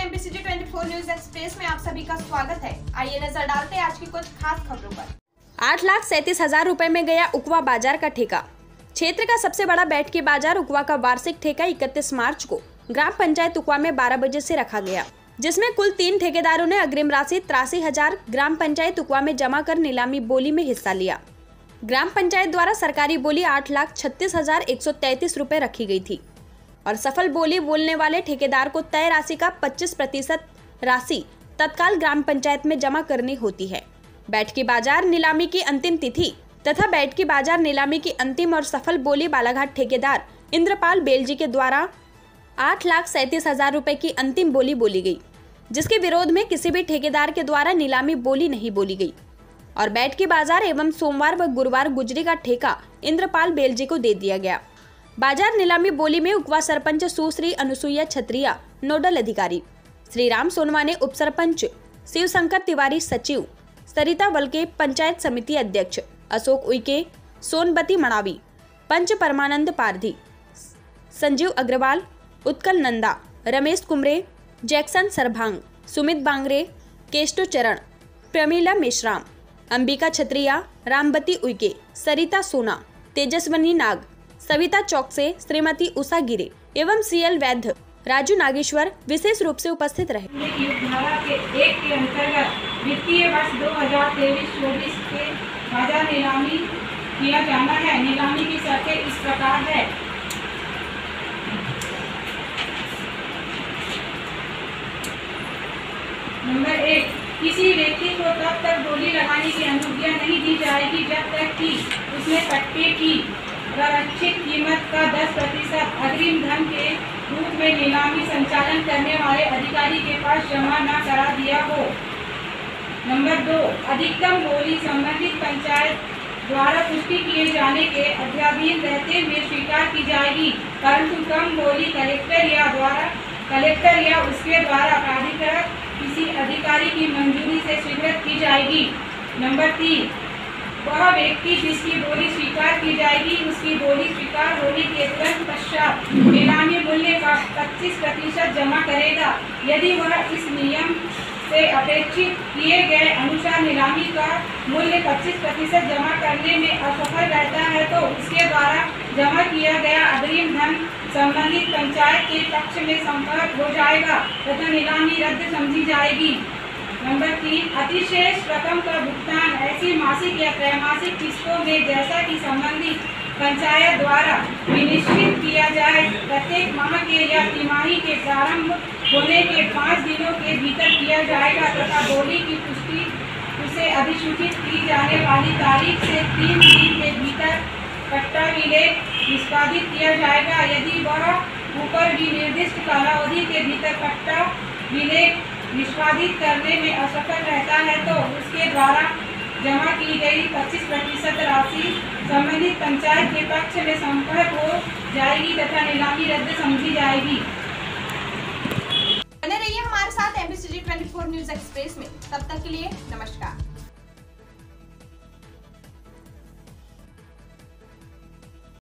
MPCG 24 news express में आप सभी का स्वागत है। आइए नज़र डालते हैं आज की कुछ खास खबरों पर। आठ लाख सैंतीस हज़ार रूपए में गया उकवा बाज़ार का ठेका। क्षेत्र का सबसे बड़ा बैठकी बाज़ार उकवा का वार्षिक ठेका 31 मार्च को ग्राम पंचायत उकवा में 12 बजे से रखा गया, जिसमें कुल तीन ठेकेदारों ने अग्रिम राशि तिरासी हज़ार ग्राम पंचायत उकवा में जमा कर नीलामी बोली में हिस्सा लिया। ग्राम पंचायत द्वारा सरकारी बोली आठ लाख छत्तीस हज़ार एक सौ तैतीस रूपए रखी गई थी। और सफल बोली बोलने वाले ठेकेदार को तय राशि का 25 प्रतिशत राशि तत्काल ग्राम पंचायत में जमा करनी होती है। बैठकी बाज़ार नीलामी की अंतिम तिथि तथा बैठकी बाज़ार नीलामी की अंतिम और सफल बोली बालाघाट ठेकेदार इंद्रपाल बेलजी के द्वारा आठ लाख सैंतीस हज़ार रूपए की अंतिम बोली बोली गई, जिसके विरोध में किसी भी ठेकेदार के द्वारा नीलामी बोली नहीं बोली गई। और बैठकी बाज़ार एवं सोमवार व गुरुवार गुजरी का ठेका इंद्रपाल बेलजी को दे दिया गया। बाज़ार नीलामी बोली में उपवा सरपंच सुश्री अनुसुईया छत्रिया, नोडल अधिकारी। श्री राम सोनवाने उप सरपंच शिव शंकर तिवारी सचिव, सरिता वलके पंचायत समिति अध्यक्ष, अशोक उइके, सोनबती मणावी, पंच परमानंद पारधी, संजीव अग्रवाल, उत्कल नंदा, रमेश कुमरे जैक्सन सरभांग, सुमित बांगरे, केष्टो चरण, प्रमीला मेश्राम, अंबिका छत्रिया, रामबती उइके, सरिता सोना, तेजस्वनी नाग सविता चौक से श्रीमती उषा गिरे एवं सीएल वैद्य राजू नागेश्वर विशेष रूप से उपस्थित रहे। एक के अंतर्गत वित्तीय वर्ष दो हज़ार तेईस चौबीस के बाज़ार नीलामी किया जाना है। नीलामी की शर्तें इस प्रकार है। नंबर एक, किसी व्यक्ति को तब तक बोली लगाने की अनुज्ञा नहीं दी जाएगी जब तक कि उसने पट्टे की आरक्षित कीमत का 10 प्रतिशत अग्रिम धन के रूप में नीलामी संचालन करने वाले अधिकारी के पास जमा न करा दिया हो। नंबर दो, अधिकतम बोली संबंधित पंचायत द्वारा पुष्टि किए जाने के अध्याधीन रहते हुए स्वीकार की जाएगी, परंतु कम बोली कलेक्टर या द्वारा, कलेक्टर या उसके द्वारा प्राधिकरण किसी अधिकारी की मंजूरी से स्वीकृत की जाएगी। नंबर तीन वह व्यक्ति जिसकी बोली स्वीकार की जाएगी, उसकी बोली स्वीकार होने के तुरंत पश्चात नीलामी मूल्य का 25 प्रतिशत जमा करेगा। यदि वह इस नियम से अपेक्षित किए गए अनुसार नीलामी का मूल्य 25 प्रतिशत जमा करने में असफल रहता है तो उसके द्वारा जमा किया गया अग्रिम धन संबंधित पंचायत के पक्ष में संपर्क हो जाएगा, तथा नीलामी रद्द समझी जाएगी। नंबर तीन अतिशेष रकम का भुगतान। ऐसी मासिक या त्रैमासिक किस्तों में जैसा कि संबंधित पंचायत द्वारा विनिश्चित किया जाए, प्रत्येक माह के या तिमाही के प्रारंभ होने के पाँच दिनों के भीतर किया जाएगा तथा बोली की पुष्टि उसे अधिसूचित की जाने वाली तारीख से तीन दिन के भीतर पट्टा विलेख निष्पादित किया जाएगा। यदि वह ऊपर भी निर्दिष्ट कालावधि के भीतर पट्टा विलेख निष्पादित करने में असफल रहता है तो उसके द्वारा जमा की गई 25 प्रतिशत राशि संबंधित पंचायत के पक्ष में संपर्क हो जाएगी तथा नीलामी रद्द समझी जाएगी। बने रहिए हमारे साथ एमबीसी 24 न्यूज़ एक्सप्रेस में। तब तक के लिए नमस्कार।